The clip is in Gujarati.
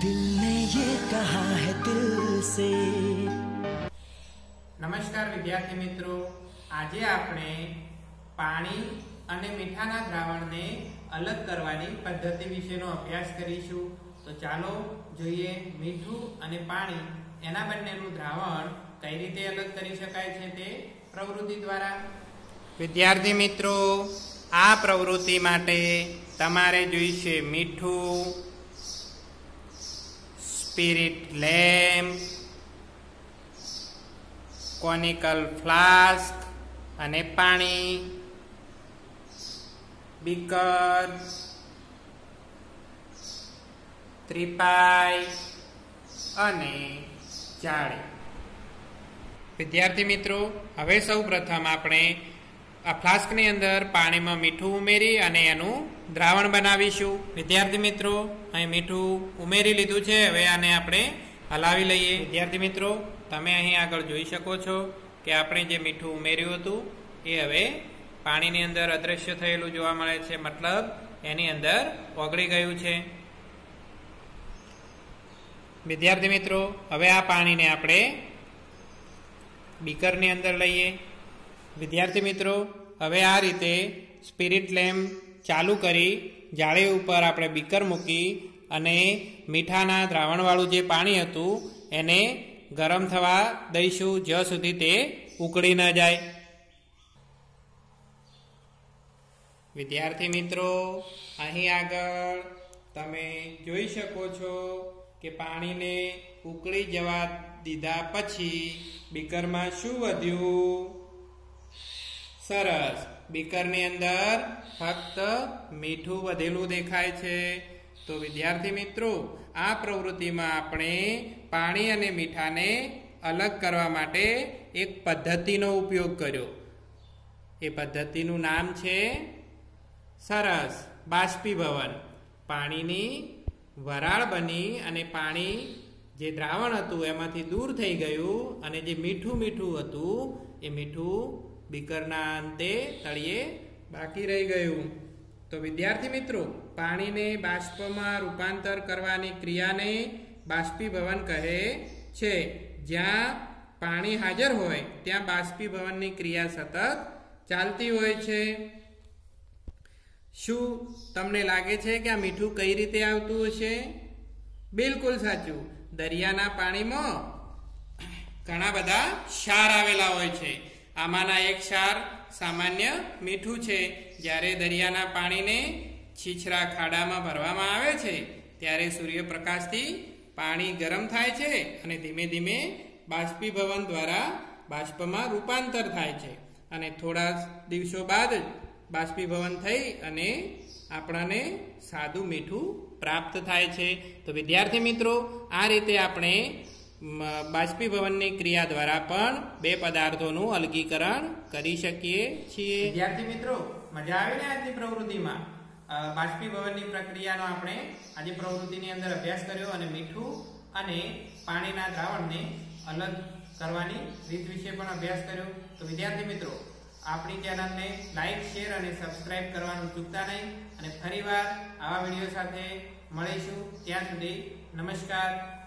दिल ने ये कहा है दिल से નમસ્કાર વિદ્યાર્થી મિત્રો આજે આપણે પાણી અને મીઠાના દ્રાવણને અલગ કરવાની પદ્ધતિ વિશેનો અભ્યાસ કરીશું તો ચાલો જોઈએ મીઠું અને પાણી એના બંનેનું દ્રાવણ કઈ રીતે અલગ કરી શકાય છે તે પ્રવૃત્તિ દ્વારા વિદ્યાર્થી મિત્રો આ પ્રવૃત્તિ માટે તમારે જોઈશે મીઠું સ્પિરિટ લેમ્પ કોનિકલ ફ્લાસ્ક અને પાણી બીકર ત્રિપાઈ અને જાળી. વિદ્યાર્થી મિત્રો, હવે સૌ પ્રથમ આપણે આ ફ્લાસ્કની અંદર પાણીમાં મીઠું ઉમેરી અને એનું દ્રાવણ બનાવીશું. વિદ્યાર્થી મિત્રો, અહીં મીઠું ઉમેરી લીધું છે. હવે આને આપણે હલાવી લઈએ. વિદ્યાર્થી મિત્રો, તમે અહીં આગળ જોઈ શકો છો કે આપણે જે મીઠું ઉમેર્યું હતું, એ હવે પાણીની અંદર અદ્રશ્ય થયેલું જોવા મળે છે. મતલબ, એની અંદર ઓગળી ગયું છે. વિદ્યાર્થી મિત્રો, હવે આ પાણીને આપણે બીકરની અંદર લઈએ. વિદ્યાર્થી મિત્રો, હવે આ રીતે સ્પિરિટ લેમ્પ ચાલુ કરી જાળી ઉપર આપણે બીકર મૂકી અને મીઠાના દ્રાવણવાળું જે પાણી હતું, એને ગરમ થવા દઈશું જ્યાં સુધી તે ઉકળી ન જાય. વિદ્યાર્થી મિત્રો, અહીં આગળ તમે જોઈ શકો છો કે પાણીને ઉકળી જવા દીધા પછી બીકરમાં શું વધ્યું? સરસ. બીકરની અંદર ફક્ત મીઠું વધેલું દેખાય છે. તો વિદ્યાર્થી મિત્રો, આ પ્રવૃત્તિમાં આપણે પાણી અને મીઠાને અલગ કરવા માટે એક પદ્ધતિનો ઉપયોગ કર્યો. એ પદ્ધતિનું નામ છે સરસ બાષ્પીભવન. પાણીની વરાળ બની અને પાણી જે દ્રાવણ હતું એમાંથી દૂર થઈ ગયું અને જે મીઠું મીઠું હતું, એ મીઠું બીકરના અંતે તળિયે બાકી રહી ગયું. તો વિદ્યાર્થી મિત્રો, પાણીને બાષ્પમાં રૂપાંતર કરવાની ક્રિયાને બાષ્પીભવન કહે છે. જ્યાં પાણી હાજર હોય, ત્યાં બાષ્પીભવનની ક્રિયા સતત ચાલતી હોય છે. શું તમને લાગે છે કે આ મીઠું કઈ રીતે આવતું હશે? બિલકુલ સાચું. દરિયાના પાણીમાં ઘણા બધા ક્ષાર આવેલા હોય છે. આમાંના એક ક્ષાર સામાન્ય મીઠું છે. જ્યારે દરિયાના પાણીને છીછરા ખાડામાં ભરવામાં આવે છે, ત્યારે સૂર્યપ્રકાશથી પાણી ગરમ થાય છે અને ધીમે ધીમે બાષ્પીભવન દ્વારા બાષ્પમાં રૂપાંતર થાય છે. અને થોડા દિવસો બાદ બાષ્પીભવન થઈ અને આપણાને સાદું મીઠું પ્રાપ્ત થાય છે. તો વિદ્યાર્થી મિત્રો, આ રીતે આપણે બાષ્પીભવનની ક્રિયા દ્વારા પણ બે પદાર્થોનું અલગીકરણ કરી શકીએ છીએ. વિદ્યાર્થી મિત્રો, મજા આવે ને આજની પ્રવૃત્તિમાં? બાષ્પીભવનની પ્રક્રિયાનો આપણે આજે પ્રવૃત્તિની અંદર અભ્યાસ કર્યો અને મીઠું અને પાણીના દ્રાવણને અલગ કરવાની રીત વિશે પણ અભ્યાસ કર્યો. તો વિદ્યાર્થી મિત્રો, આપણી ચેનલને લાઈક, શેર અને સબસ્ક્રાઇબ કરવાનું ચૂકતા નહીં અને ફરીવાર આવા વીડિયો સાથે મળીશું. ત્યાં સુધી નમસ્કાર.